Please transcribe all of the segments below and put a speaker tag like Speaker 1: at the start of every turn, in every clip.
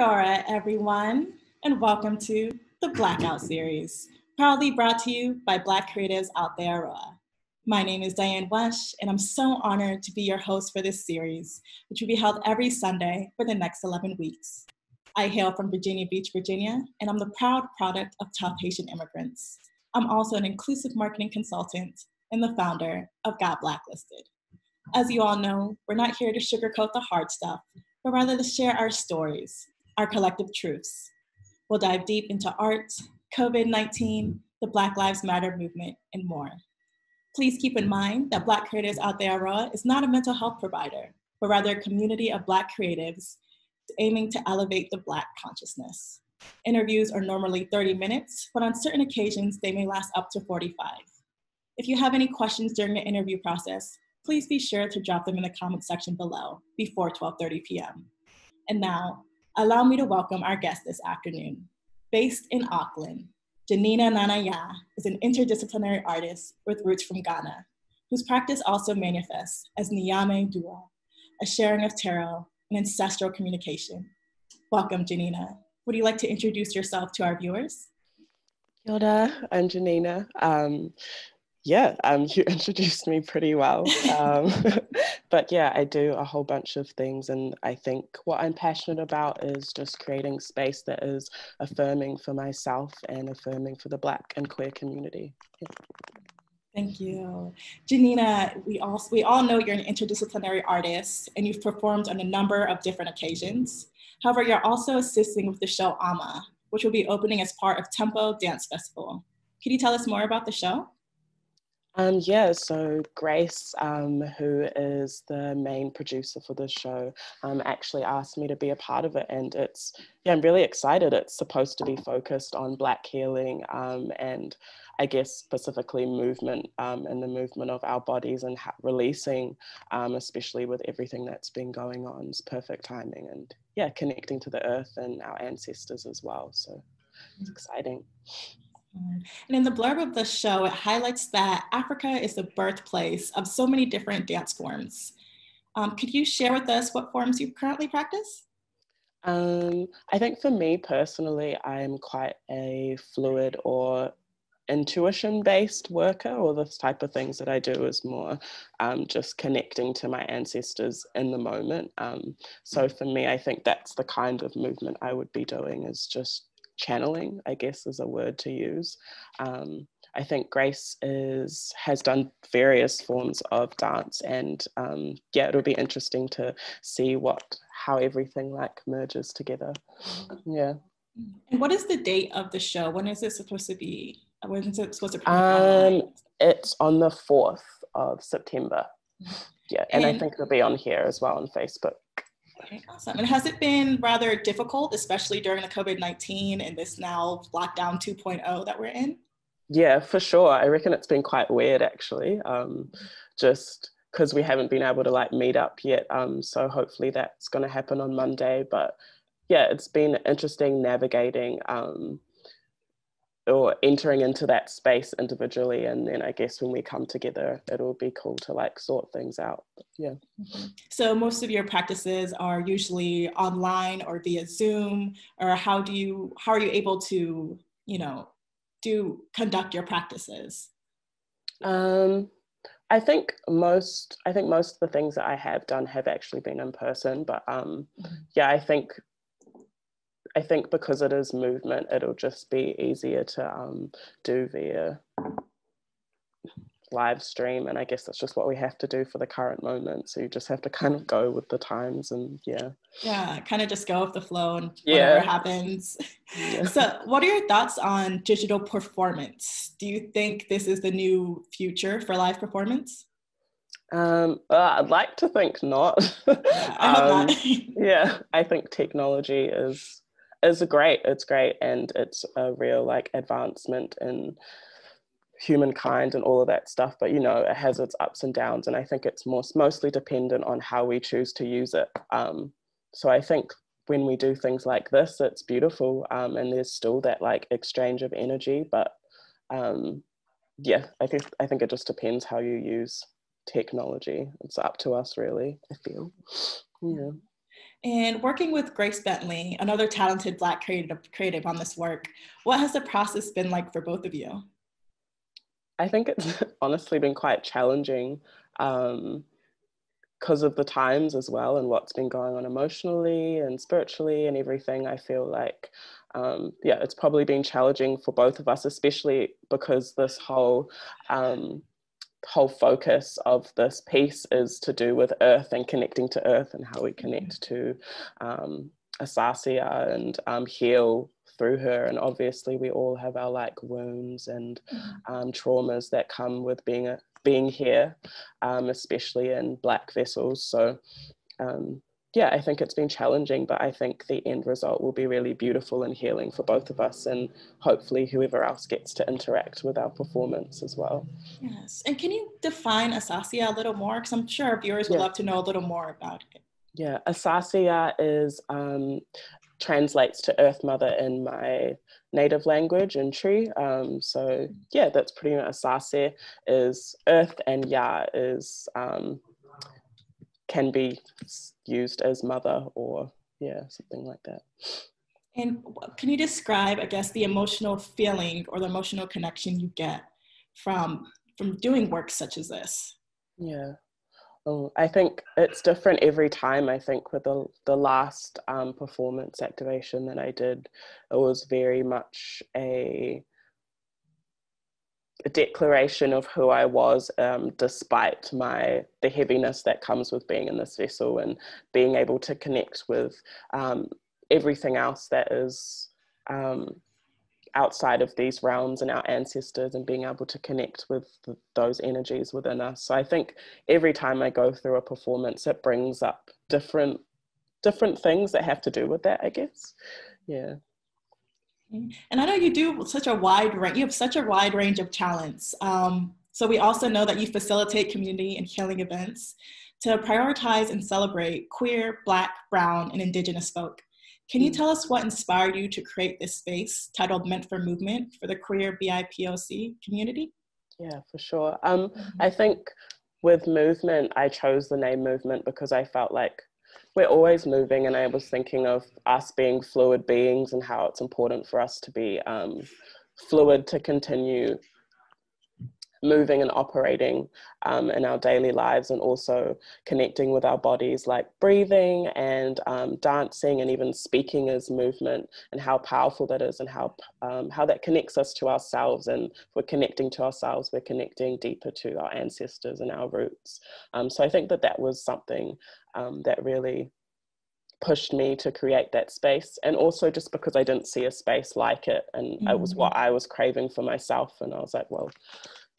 Speaker 1: Ora, everyone, and welcome to the Blackout series, proudly brought to you by Black creatives Aotearoa. Uh. My name is Diane Wesh, and I'm so honored to be your host for this series, which will be held every Sunday for the next 11 weeks. I hail from Virginia Beach, Virginia, and I'm the proud product of tough Haitian immigrants. I'm also an inclusive marketing consultant and the founder of Got Blacklisted. As you all know, we're not here to sugarcoat the hard stuff, but rather to share our stories, our collective truths. We'll dive deep into art, COVID 19, the Black Lives Matter movement, and more. Please keep in mind that Black Creatives Raw is not a mental health provider, but rather a community of Black creatives aiming to elevate the Black consciousness. Interviews are normally 30 minutes, but on certain occasions, they may last up to 45. If you have any questions during the interview process, please be sure to drop them in the comment section below before 12.30 p.m. And now, allow me to welcome our guest this afternoon. Based in Auckland, Janina Nana Yaa is an interdisciplinary artist with roots from Ghana, whose practice also manifests as Nyame Dua, a sharing of tarot and ancestral communication. Welcome, Janina. Would you like to introduce yourself to our viewers?
Speaker 2: Kia I'm Janina. Um, yeah, um, you introduced me pretty well. Um, but yeah, I do a whole bunch of things. And I think what I'm passionate about is just creating space that is affirming for myself and affirming for the Black and queer community.
Speaker 1: Thank you. Janina, we all, we all know you're an interdisciplinary artist and you've performed on a number of different occasions. However, you're also assisting with the show Ama, which will be opening as part of Tempo Dance Festival. Could you tell us more about the show?
Speaker 2: Um, yeah, so Grace, um, who is the main producer for the show, um, actually asked me to be a part of it. And it's, yeah, I'm really excited. It's supposed to be focused on Black healing um, and I guess specifically movement um, and the movement of our bodies and releasing, um, especially with everything that's been going on, It's perfect timing. And yeah, connecting to the earth and our ancestors as well. So it's exciting.
Speaker 1: And in the blurb of the show, it highlights that Africa is the birthplace of so many different dance forms. Um, could you share with us what forms you currently practice?
Speaker 2: Um, I think for me personally, I'm quite a fluid or intuition based worker, or this type of things that I do is more um, just connecting to my ancestors in the moment. Um, so for me, I think that's the kind of movement I would be doing is just channeling, I guess is a word to use. Um, I think Grace is has done various forms of dance, and um, yeah, it'll be interesting to see what how everything like merges together. Yeah.
Speaker 1: And what is the date of the show? When is it supposed to be? When is it supposed to?
Speaker 2: Um, it's on the fourth of September. Yeah, and, and I think it'll be on here as well on Facebook.
Speaker 1: Okay, awesome. And has it been rather difficult, especially during the COVID 19 and this now lockdown 2.0 that we're in?
Speaker 2: Yeah, for sure. I reckon it's been quite weird actually, um, just because we haven't been able to like meet up yet. Um, so hopefully that's going to happen on Monday. But yeah, it's been interesting navigating um, or entering into that space individually and then i guess when we come together it'll be cool to like sort things out yeah
Speaker 1: mm-hmm. so most of your practices are usually online or via zoom or how do you how are you able to you know do conduct your practices
Speaker 2: um I think most I think most of the things that I have done have actually been in person, but um, mm-hmm. yeah, I think I think because it is movement, it'll just be easier to um, do via live stream. And I guess that's just what we have to do for the current moment. So you just have to kind of go with the times and yeah.
Speaker 1: Yeah, kind of just go with the flow and whatever yeah. happens. Yeah. So, what are your thoughts on digital performance? Do you think this is the new future for live performance?
Speaker 2: Um, uh, I'd like to think not.
Speaker 1: Yeah, I um, not.
Speaker 2: yeah, I think technology is is great. It's great, and it's a real like advancement in humankind and all of that stuff. But you know, it has its ups and downs, and I think it's most mostly dependent on how we choose to use it. Um, so I think when we do things like this, it's beautiful, um, and there's still that like exchange of energy. But um, yeah, I think I think it just depends how you use technology. It's up to us, really. I feel. Yeah.
Speaker 1: And working with Grace Bentley, another talented Black creative, creative on this work, what has the process been like for both of you?
Speaker 2: I think it's honestly been quite challenging um, because of the times as well and what's been going on emotionally and spiritually and everything. I feel like, um, yeah, it's probably been challenging for both of us, especially because this whole um, whole focus of this piece is to do with earth and connecting to earth and how we connect to um, Asase Yaa and um, heal through her. And obviously, we all have our like wounds and mm-hmm. um, traumas that come with being a being here, um, especially in black vessels. So um, yeah, I think it's been challenging, but I think the end result will be really beautiful and healing for both of us, and hopefully whoever else gets to interact with our performance as well.
Speaker 1: Yes, and can you define Asase Yaa a little more? Because I'm sure our viewers would yeah. love to know a little more about it.
Speaker 2: Yeah, Asase Yaa is um, translates to Earth Mother in my native language in Twi. Um, so yeah, that's pretty much Asase is Earth, and Ya is um, can be used as mother or yeah, something like that.
Speaker 1: And can you describe, I guess, the emotional feeling or the emotional connection you get from from doing work such as this?
Speaker 2: Yeah. Oh, I think it's different every time. I think with the the last um, performance activation that I did, it was very much a a declaration of who I was, um, despite my the heaviness that comes with being in this vessel and being able to connect with um, everything else that is um, outside of these realms and our ancestors, and being able to connect with the, those energies within us. So I think every time I go through a performance, it brings up different different things that have to do with that. I guess, yeah.
Speaker 1: And I know you do such a wide range, you have such a wide range of talents. Um, so we also know that you facilitate community and healing events to prioritize and celebrate queer, Black, Brown, and Indigenous folk. Can you mm. tell us what inspired you to create this space titled Meant for Movement for the queer BIPOC community?
Speaker 2: Yeah, for sure. Um, mm-hmm. I think with movement, I chose the name movement because I felt like we're always moving and i was thinking of us being fluid beings and how it's important for us to be um, fluid to continue moving and operating um, in our daily lives and also connecting with our bodies like breathing and um, dancing and even speaking as movement and how powerful that is and how um, how that connects us to ourselves. And we're connecting to ourselves we're connecting deeper to our ancestors and our roots. Um, so i think that that was something um, that really pushed me to create that space and also just because i didn't see a space like it and mm-hmm. it was what mm-hmm. i was craving for myself and i was like well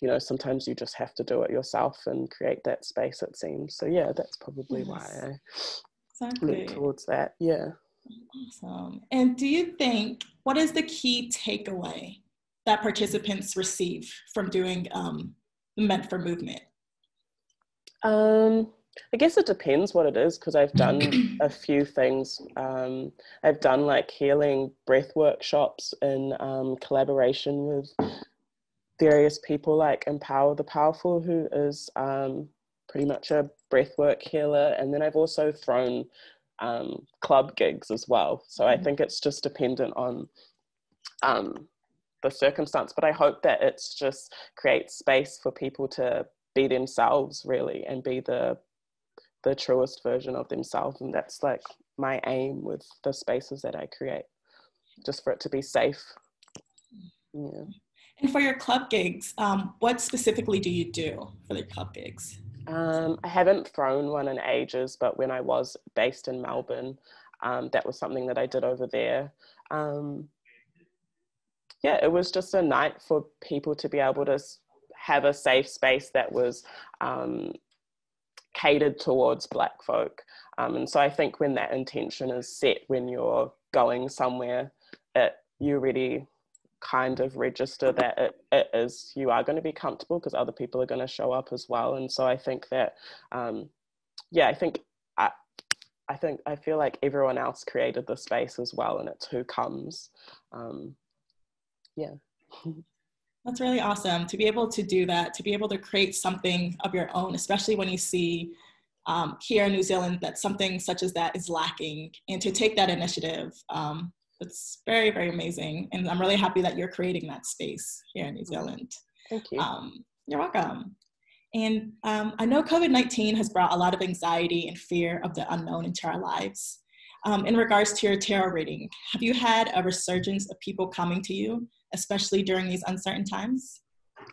Speaker 2: you know sometimes you just have to do it yourself and create that space it seems so yeah that's probably yes. why i exactly. look towards that yeah
Speaker 1: awesome and do you think what is the key takeaway that participants receive from doing um, meant for movement
Speaker 2: um I guess it depends what it is because I've done a few things. Um, I've done like healing breath workshops in um, collaboration with various people, like Empower the Powerful, who is um, pretty much a breathwork healer. And then I've also thrown um, club gigs as well. So I mm-hmm. think it's just dependent on um, the circumstance. But I hope that it's just creates space for people to be themselves really and be the the truest version of themselves and that's like my aim with the spaces that i create just for it to be safe. Yeah.
Speaker 1: And for your club gigs um, what specifically do you do for the club gigs?
Speaker 2: Um, i haven't thrown one in ages but when i was based in melbourne um, that was something that i did over there. Um, yeah it was just a night for people to be able to have a safe space that was um, catered towards black folk. Um, and so i think when that intention is set when you're going somewhere it you really kind of register that it, it is you are going to be comfortable because other people are going to show up as well. And so i think that um, yeah i think I, I think i feel like everyone else created the space as well and it's who comes. Um, yeah
Speaker 1: That's really awesome to be able to do that, to be able to create something of your own, especially when you see um, here in New Zealand that something such as that is lacking, and to take that initiative. Um, it's very, very amazing. And I'm really happy that you're creating that space here in New Zealand.
Speaker 2: Thank you.
Speaker 1: Um, you're welcome. And um, I know COVID 19 has brought a lot of anxiety and fear of the unknown into our lives. Um, in regards to your tarot reading, have you had a resurgence of people coming to you, especially during these uncertain times?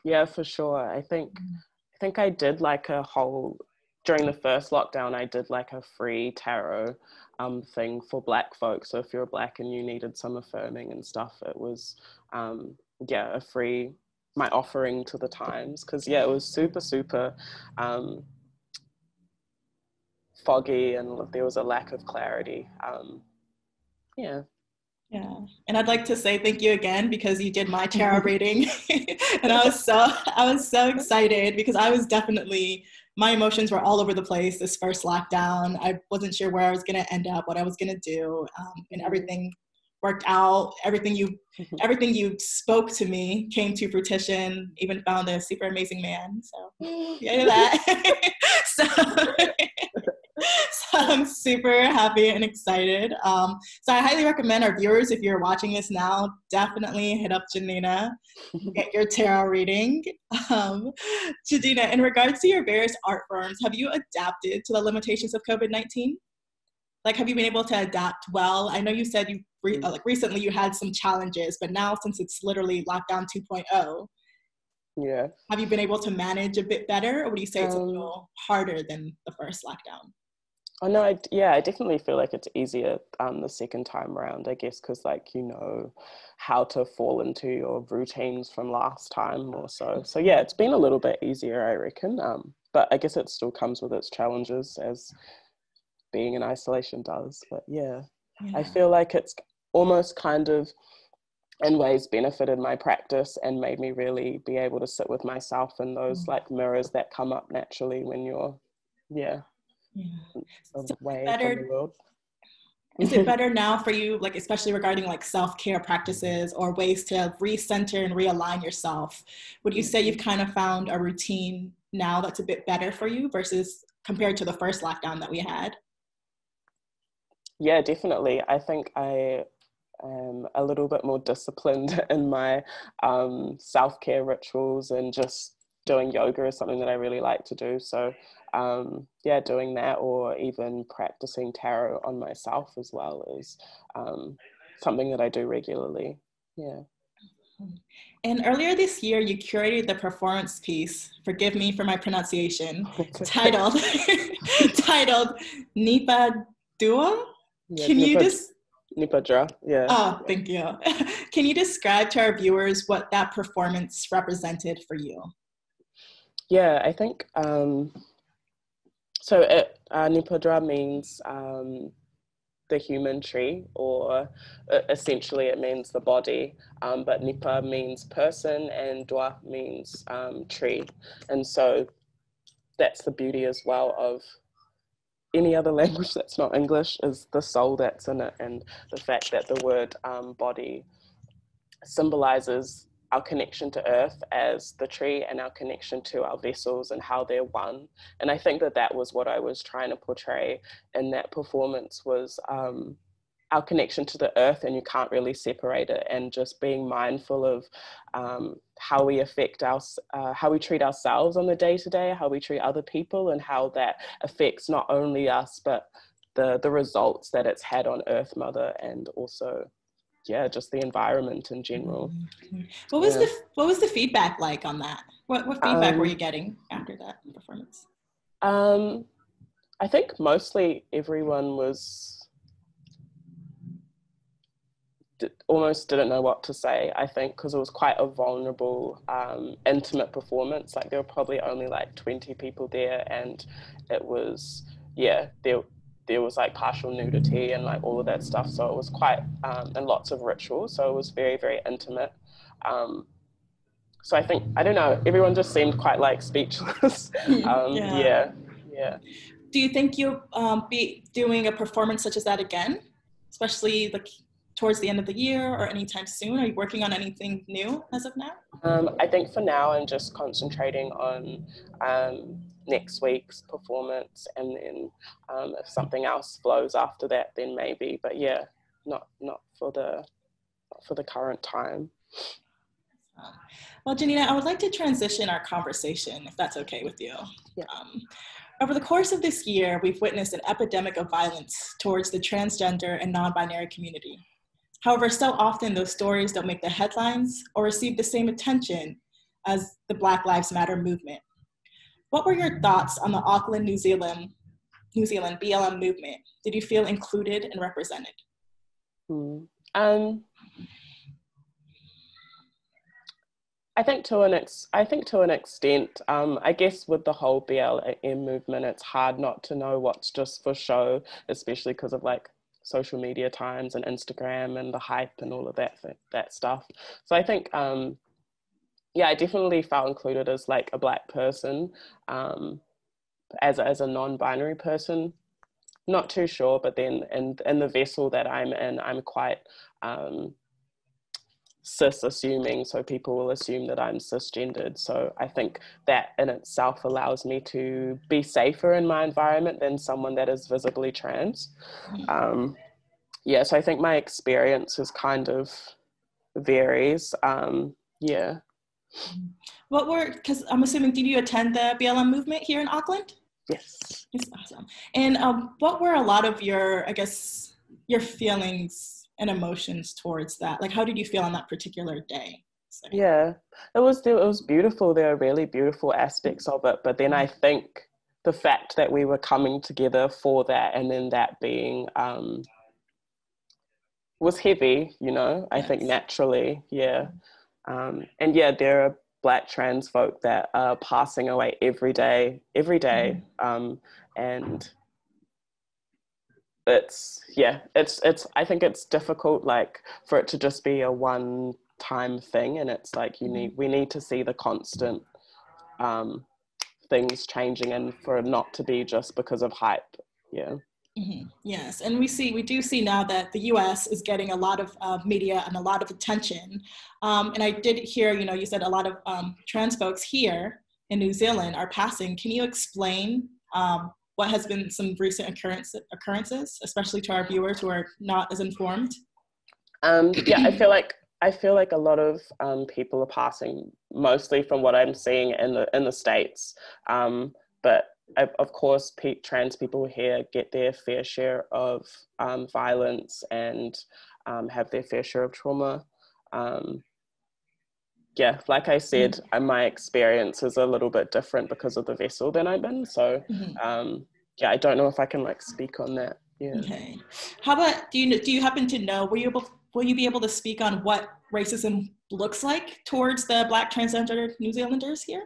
Speaker 2: Yeah, for sure. I think I think I did like a whole during the first lockdown. I did like a free tarot um, thing for Black folks. So if you're Black and you needed some affirming and stuff, it was um, yeah a free my offering to the times because yeah it was super super um, foggy and there was a lack of clarity um, yeah
Speaker 1: yeah. And i'd like to say thank you again because you did my tarot reading. And i was so i was so excited because i was definitely my emotions were all over the place this first lockdown. I wasn't sure where i was going to end up what i was going to do um, and everything worked out. Everything you mm-hmm. everything you spoke to me came to fruition even found a super amazing man. So yeah that. So, so i'm super happy and excited. Um, so i highly recommend our viewers if you're watching this now definitely hit up janina get your tarot reading. Um, janina in regards to your various art forms have you adapted to the limitations of covid-19 like have you been able to adapt well? I know you said you re- like recently you had some challenges but now since it's literally lockdown 2.0
Speaker 2: yeah.
Speaker 1: have you been able to manage a bit better? Or would you say it's um, a little harder than the first lockdown
Speaker 2: Oh no, I, yeah, I definitely feel like it's easier um, the second time around. I guess because like you know how to fall into your routines from last time or so. So yeah, it's been a little bit easier, I reckon. Um, but I guess it still comes with its challenges as being in isolation does. But yeah, yeah. I feel like it's almost kind of in ways benefited my practice and made me really be able to sit with myself and those mm. like mirrors that come up naturally when you're yeah, yeah. away better, from the world.
Speaker 1: is it better now for you like especially regarding like self-care practices or ways to recenter and realign yourself would you say you've kind of found a routine now that's a bit better for you versus compared to the first lockdown that we had
Speaker 2: yeah, definitely. I think I am a little bit more disciplined in my um, self care rituals and just doing yoga is something that I really like to do. So, um, yeah, doing that or even practicing tarot on myself as well is um, something that I do regularly. Yeah.
Speaker 1: And earlier this year, you curated the performance piece, forgive me for my pronunciation, titled, titled Nipa Dua?
Speaker 2: Yeah, Can you just Nipadua, yeah.
Speaker 1: Oh, thank you. Can you describe to our viewers what that performance represented for you?
Speaker 2: Yeah, I think um, so. It, uh, Nipadua means um, the human tree, or uh, essentially it means the body. Um, but Nipa means person, and Dua means um, tree, and so that's the beauty as well of any other language that's not English is the soul that's in it, and the fact that the word um, body symbolizes our connection to earth as the tree and our connection to our vessels and how they're one. And i think that that was what i was trying to portray in that performance was um, our connection to the earth and you can't really separate it and just being mindful of um, how we affect our uh, how we treat ourselves on the day to day how we treat other people and how that affects not only us but the the results that it's had on earth mother and also yeah just the environment in general
Speaker 1: mm-hmm. what was yeah. the what was the feedback like on that what, what feedback um, were you getting after that performance
Speaker 2: um i think mostly everyone was almost didn't know what to say, I think, because it was quite a vulnerable, um, intimate performance. Like there were probably only like 20 people there, and it was, yeah, there, there was like partial nudity and like all of that stuff. So it was quite, um, and lots of rituals. So it was very, very intimate. Um, so I think, I don't know, everyone just seemed quite like speechless. Um, yeah. yeah. yeah.
Speaker 1: Do you think you'll um, be doing a performance such as that again? Especially like towards the end of the year or anytime soon? Are you working on anything new as of now?
Speaker 2: Um, I think for now I'm just concentrating on um, next week's performance, and then um, if something else flows after that, then maybe. But yeah, not not for the not for the current time.
Speaker 1: Well, Janina, I would like to transition our conversation, if that's okay with you.
Speaker 2: Yeah.
Speaker 1: Um, over the course of this year, we've witnessed an epidemic of violence towards the transgender and non binary community. However, so often those stories don't make the headlines or receive the same attention as the Black Lives Matter movement. What were your thoughts on the Auckland, New Zealand, New Zealand BLM movement? Did you feel included and represented?
Speaker 2: Hmm. Um, I think to an ex- I think to an extent, um, I guess with the whole BLM movement, it's hard not to know what's just for show, especially because of like social media times and Instagram and the hype and all of that that stuff. So I think, um, yeah, I definitely felt included as like a black person, um, as a, as a non-binary person. Not too sure, but then in in the vessel that I'm in, I'm quite um, cis assuming, so people will assume that I'm cisgendered. So I think that in itself allows me to be safer in my environment than someone that is visibly trans. Um, yeah, so I think my experience is kind of varies. Um, yeah.
Speaker 1: What were, because I'm assuming, did you attend the BLM movement here in Auckland?
Speaker 2: Yes.
Speaker 1: It's awesome. And um, what were a lot of your, I guess, your feelings and emotions towards that? Like, how did you feel on that particular day?
Speaker 2: So. Yeah, it was it was beautiful. There are really beautiful aspects of it, but then I mm-hmm. think the fact that we were coming together for that, and then that being um, was heavy. You know, I think naturally, yeah, um, and yeah, there are black trans folk that are passing away every day, every day, mm-hmm. um, and it's yeah it's it's i think it's difficult like for it to just be a one time thing. And it's like you need we need to see the constant um things changing and for it not to be just because of hype. Yeah
Speaker 1: Mm-hmm. Yes, and we see we do see now that the U.S. is getting a lot of uh, media and a lot of attention. Um, and I did hear, you know, you said a lot of um, trans folks here in New Zealand are passing. Can you explain um, what has been some recent occurrence, occurrences, especially to our viewers who are not as informed?
Speaker 2: Um, yeah, I feel like I feel like a lot of um, people are passing, mostly from what I'm seeing in the in the states. Um, but of course, trans people here get their fair share of um, violence and um, have their fair share of trauma. Um, yeah, like I said, mm-hmm. my experience is a little bit different because of the vessel that I'm in. So, mm-hmm. um, yeah, I don't know if I can like speak on that. Yeah.
Speaker 1: Okay. How about do you do you happen to know? Will you able will you be able to speak on what racism looks like towards the Black transgender New Zealanders here?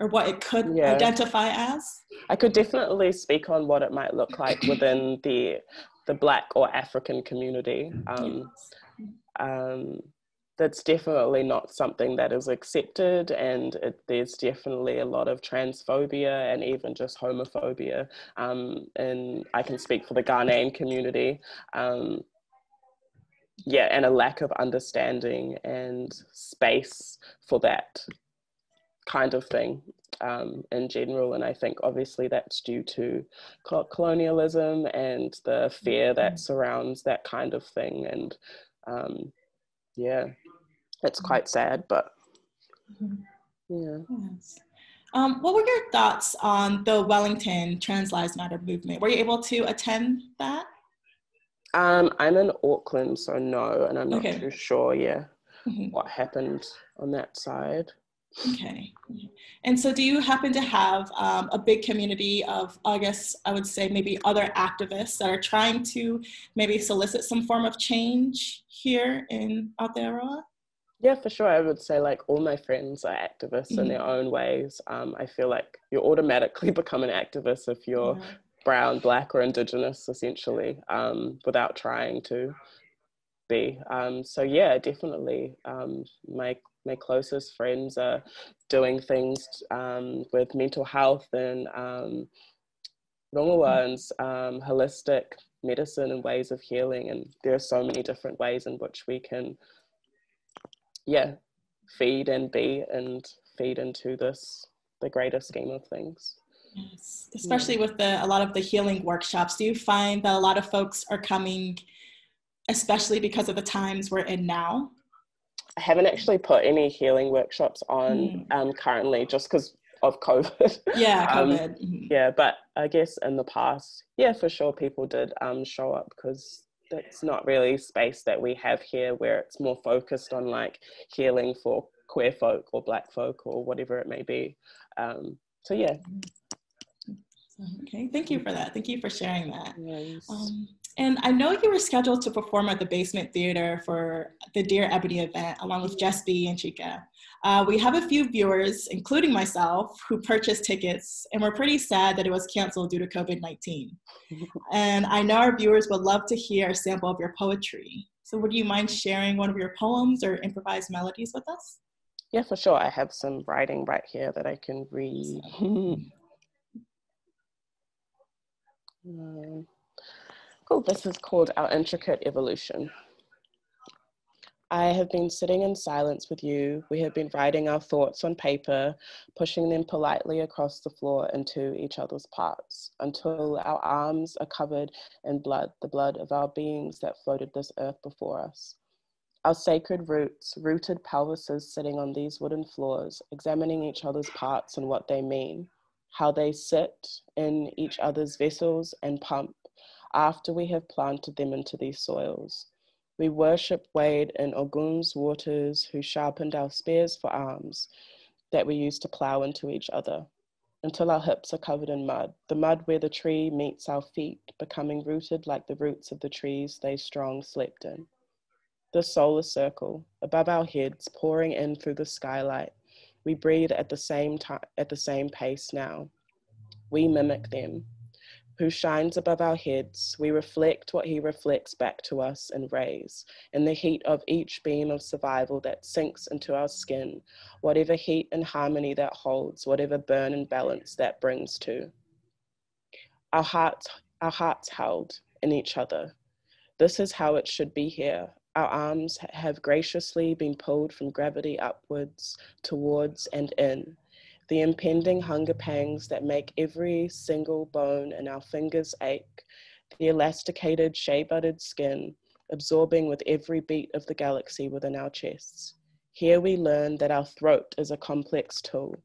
Speaker 1: Or what it could yeah. identify as?
Speaker 2: I could definitely speak on what it might look like within the the Black or African community. Um, yes. um, that's definitely not something that is accepted and it, there's definitely a lot of transphobia and even just homophobia um, and i can speak for the ghanaian community um, yeah and a lack of understanding and space for that kind of thing um, in general and i think obviously that's due to colonialism and the fear that mm-hmm. surrounds that kind of thing and um, yeah it's quite sad, but mm-hmm. yeah.
Speaker 1: Yes. Um, what were your thoughts on the Wellington Trans Lives Matter movement? Were you able to attend that?
Speaker 2: Um, I'm in Auckland, so no, and I'm not okay. too sure. Yeah, mm-hmm. what happened on that side?
Speaker 1: Okay. And so, do you happen to have um, a big community of, I guess I would say, maybe other activists that are trying to maybe solicit some form of change here in Aotearoa?
Speaker 2: Yeah, for sure. I would say like all my friends are activists mm-hmm. in their own ways. Um, I feel like you automatically become an activist if you're yeah. brown, black, or indigenous, essentially, um, without trying to be. Um, so yeah, definitely. Um, my my closest friends are doing things um, with mental health and um, mm-hmm. holistic medicine and ways of healing and there are so many different ways in which we can yeah feed and be and feed into this the greater scheme of things
Speaker 1: yes. especially yeah. with the a lot of the healing workshops do you find that a lot of folks are coming especially because of the times we're in now
Speaker 2: I haven't actually put any healing workshops on mm. um, currently just because of COVID.
Speaker 1: Yeah, um, COVID. Um, mm-hmm.
Speaker 2: Yeah, but I guess in the past, yeah, for sure, people did um, show up because that's not really space that we have here where it's more focused on like healing for queer folk or black folk or whatever it may be. Um, so yeah.
Speaker 1: Okay, thank you for that. Thank you for sharing that. Nice. Um, and I know you were scheduled to perform at the Basement Theater for the Dear Ebony event along with Jess B and Chica. Uh, we have a few viewers, including myself, who purchased tickets and were pretty sad that it was canceled due to COVID 19. and I know our viewers would love to hear a sample of your poetry. So, would you mind sharing one of your poems or improvised melodies with us?
Speaker 2: Yeah, for sure. I have some writing right here that I can read. um, Cool, this is called Our Intricate Evolution. I have been sitting in silence with you. We have been writing our thoughts on paper, pushing them politely across the floor into each other's parts until our arms are covered in blood, the blood of our beings that floated this earth before us. Our sacred roots, rooted pelvises sitting on these wooden floors, examining each other's parts and what they mean, how they sit in each other's vessels and pump after we have planted them into these soils. We worship Wade in Ogun's waters, who sharpened our spears for arms that we used to plow into each other until our hips are covered in mud, the mud where the tree meets our feet, becoming rooted like the roots of the trees they strong slept in. The solar circle, above our heads, pouring in through the skylight. We breathe at the same time, at the same pace now. We mimic them, who shines above our heads, we reflect what he reflects back to us and rays, in the heat of each beam of survival that sinks into our skin, whatever heat and harmony that holds, whatever burn and balance that brings to. Our hearts, our hearts held in each other. This is how it should be here. Our arms have graciously been pulled from gravity upwards, towards, and in the impending hunger pangs that make every single bone in our fingers ache, the elasticated, shea buttered skin absorbing with every beat of the galaxy within our chests. Here we learn that our throat is a complex tool.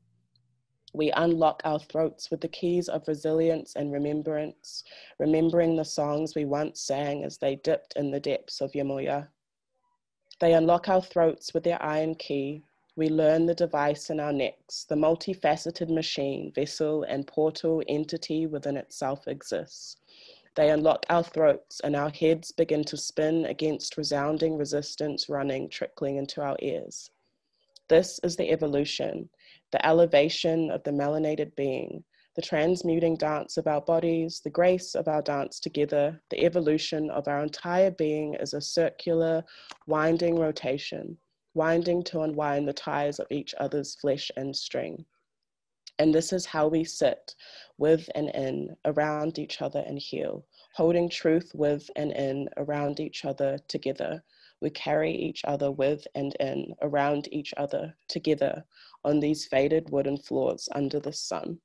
Speaker 2: We unlock our throats with the keys of resilience and remembrance, remembering the songs we once sang as they dipped in the depths of Yamoya. They unlock our throats with their iron key, we learn the device in our necks, the multifaceted machine, vessel, and portal entity within itself exists. They unlock our throats, and our heads begin to spin against resounding resistance running, trickling into our ears. This is the evolution, the elevation of the melanated being, the transmuting dance of our bodies, the grace of our dance together, the evolution of our entire being is a circular, winding rotation winding to unwind the ties of each other's flesh and string. And this is how we sit with and in, around each other and heal, holding truth with and in, around each other together. We carry each other with and in, around each other together on these faded wooden floors under the sun.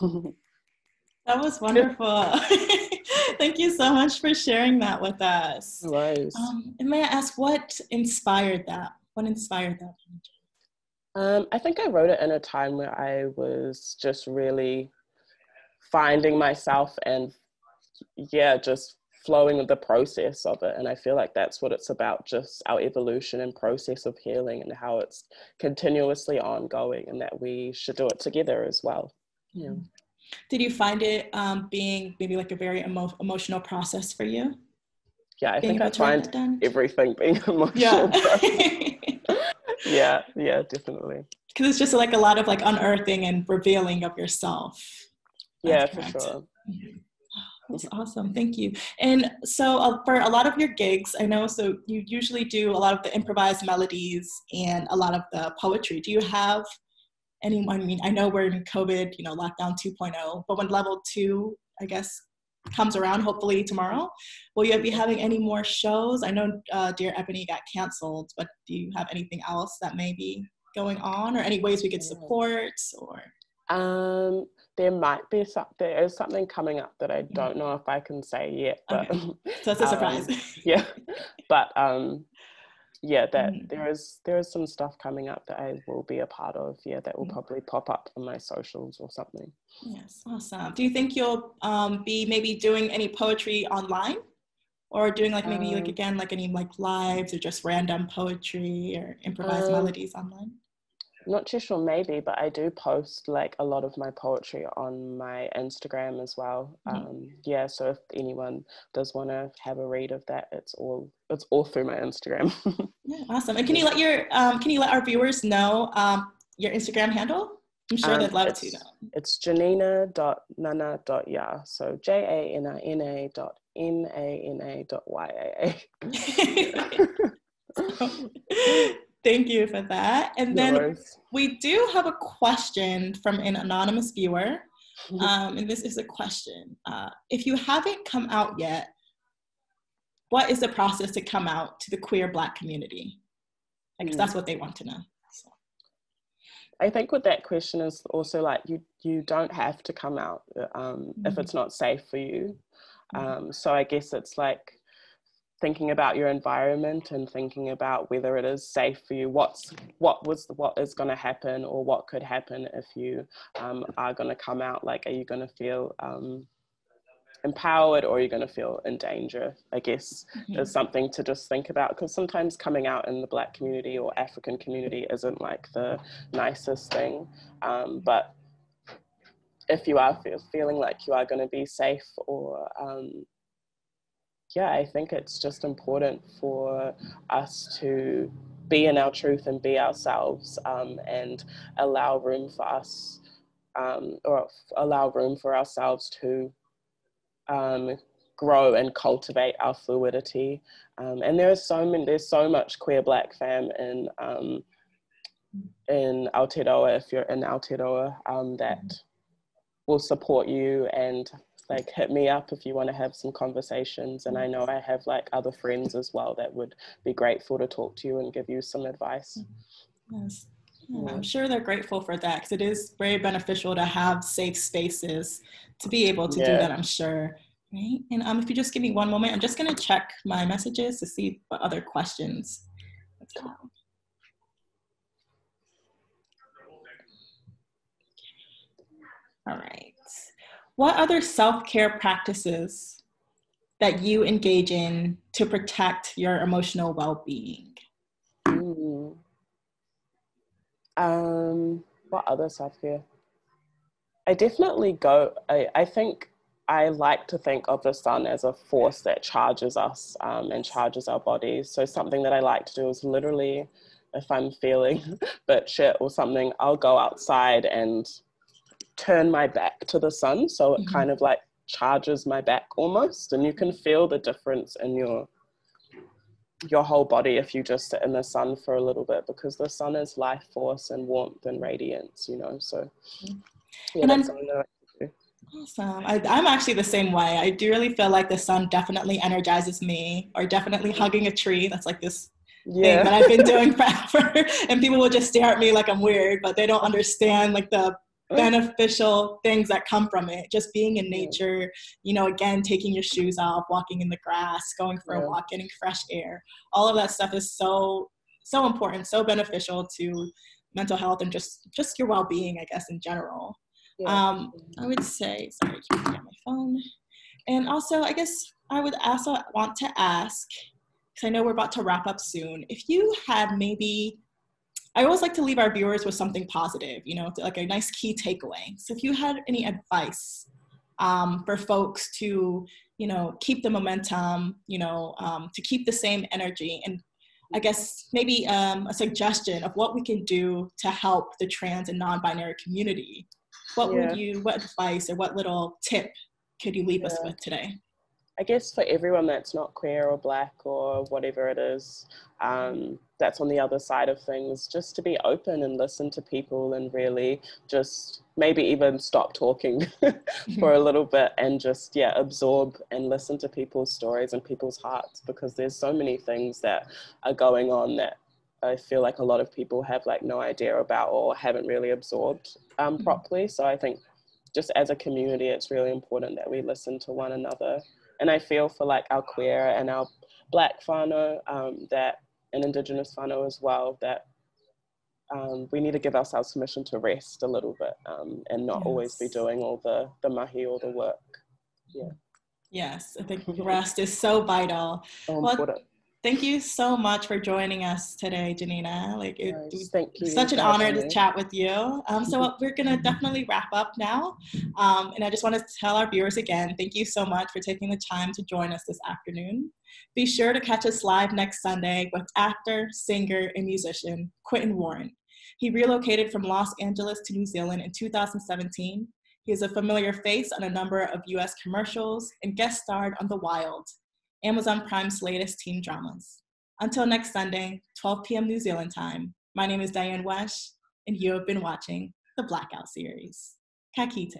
Speaker 1: that was wonderful. Thank you so much for sharing that with us.
Speaker 2: Nice. Um,
Speaker 1: and may I ask what inspired that? What inspired that?
Speaker 2: Um, I think I wrote it in a time where I was just really finding myself and yeah, just flowing with the process of it. And I feel like that's what it's about, just our evolution and process of healing and how it's continuously ongoing and that we should do it together as well. Yeah.
Speaker 1: Did you find it um, being maybe like a very emo- emotional process for you?
Speaker 2: Yeah, I being think I find everything being emotional. Yeah. yeah, yeah, definitely.
Speaker 1: Because it's just like a lot of like unearthing and revealing of yourself.
Speaker 2: yeah, for sure.
Speaker 1: Mm-hmm. That's awesome. Thank you. And so, uh, for a lot of your gigs, I know, so you usually do a lot of the improvised melodies and a lot of the poetry. Do you have anyone, I mean, I know we're in COVID, you know, lockdown 2.0, but when level two, I guess, comes around, hopefully tomorrow. Will you be having any more shows? I know uh, Dear Ebony got canceled, but do you have anything else that may be going on, or any ways we could support, or?
Speaker 2: Um, there might be some, there is something coming up that I don't know if I can say yet, but okay.
Speaker 1: so it's a surprise.
Speaker 2: Um, yeah, but um, yeah, that mm. there is there is some stuff coming up that I will be a part of. Yeah, that will mm. probably pop up on my socials or something.
Speaker 1: Yes, awesome. Do you think you'll um, be maybe doing any poetry online, or doing like maybe um, like again like any like lives or just random poetry or improvised um, melodies online?
Speaker 2: not too sure maybe but i do post like a lot of my poetry on my instagram as well mm-hmm. um, yeah so if anyone does want to have a read of that it's all it's all through my instagram
Speaker 1: yeah, awesome and can you let your um, can you let our viewers know um, your instagram handle i'm sure um, they'd love to know
Speaker 2: it's janina.nana.yaa so j-a-n-i-n-a dot n-a-n-a dot y-a-a
Speaker 1: Thank you for that. And then we do have a question from an anonymous viewer. Mm-hmm. Um, and this is a question. Uh, if you haven't come out yet, what is the process to come out to the queer Black community? Because mm. that's what they want to know. So.
Speaker 2: I think with that question is also like you you don't have to come out um, mm-hmm. if it's not safe for you. Mm-hmm. Um, so I guess it's like thinking about your environment and thinking about whether it is safe for you what's what was what is going to happen or what could happen if you um, are going to come out like are you going to feel um, empowered or you're going to feel in danger i guess mm-hmm. is something to just think about because sometimes coming out in the black community or african community isn't like the nicest thing um, but if you are feel, feeling like you are going to be safe or um, yeah, I think it's just important for us to be in our truth and be ourselves um, and allow room for us um, or allow room for ourselves to um, grow and cultivate our fluidity. Um, and there is so many, there's so much queer black fam in um, in Aotearoa, if you're in Aotearoa, um, that will support you and like hit me up if you want to have some conversations. And i know i have like other friends as well that would be grateful to talk to you and give you some advice.
Speaker 1: Yes yeah, i'm sure they're grateful for that because it is very beneficial to have safe spaces to be able to yeah. do that i'm sure right? And um, if you just give me one moment i'm just going to check my messages to see what other questions. All right what other self care practices that you engage in to protect your emotional well being?
Speaker 2: Mm. Um, what other self care? I definitely go, I, I think I like to think of the sun as a force that charges us um, and charges our bodies. So, something that I like to do is literally, if I'm feeling bit shit or something, I'll go outside and turn my back to the sun so it mm-hmm. kind of like charges my back almost and you can feel the difference in your your whole body if you just sit in the sun for a little bit because the sun is life force and warmth and radiance you know so yeah,
Speaker 1: and Awesome. I, am actually the same way. I do really feel like the sun definitely energizes me, or definitely mm. hugging a tree. That's like this yeah. thing that I've been doing forever. and people will just stare at me like I'm weird, but they don't understand like the beneficial things that come from it. Just being in nature, you know, again, taking your shoes off, walking in the grass, going for yeah. a walk, getting fresh air. All of that stuff is so, so important, so beneficial to mental health and just just your well-being, I guess, in general. Yeah. Um, I would say, sorry, keep looking at my phone. And also, I guess I would also want to ask, because I know we're about to wrap up soon, if you had maybe I always like to leave our viewers with something positive, you know, like a nice key takeaway. So if you had any advice um, for folks to, you know, keep the momentum, you know, um, to keep the same energy and I guess maybe um, a suggestion of what we can do to help the trans and non-binary community. What yeah. would you, what advice or what little tip could you leave yeah. us with today?
Speaker 2: I guess for everyone that's not queer or black or whatever it is, um, that's on the other side of things, just to be open and listen to people and really just maybe even stop talking for a little bit and just, yeah, absorb and listen to people's stories and people's hearts because there's so many things that are going on that I feel like a lot of people have like no idea about or haven't really absorbed um, mm-hmm. properly. So I think just as a community, it's really important that we listen to one another. And I feel for like our queer and our black whānau um, that and indigenous whānau as well that um, we need to give ourselves permission to rest a little bit um, and not yes. always be doing all the, the mahi or the work. Yeah.
Speaker 1: Yes, I think rest is so vital.
Speaker 2: So well, important.
Speaker 1: Thank you so much for joining us today, Janina. Like it
Speaker 2: was Thank you
Speaker 1: such an honor to chat with you. Um, so we're gonna definitely wrap up now. Um, and I just want to tell our viewers again, thank you so much for taking the time to join us this afternoon. Be sure to catch us live next Sunday with actor, singer, and musician Quinton Warren. He relocated from Los Angeles to New Zealand in 2017. He is a familiar face on a number of US commercials and guest starred on The Wild, Amazon Prime's latest teen dramas. Until next Sunday, 12 p.m. New Zealand time, my name is Diane Wesh, and you have been watching the Blackout series. Ka kite.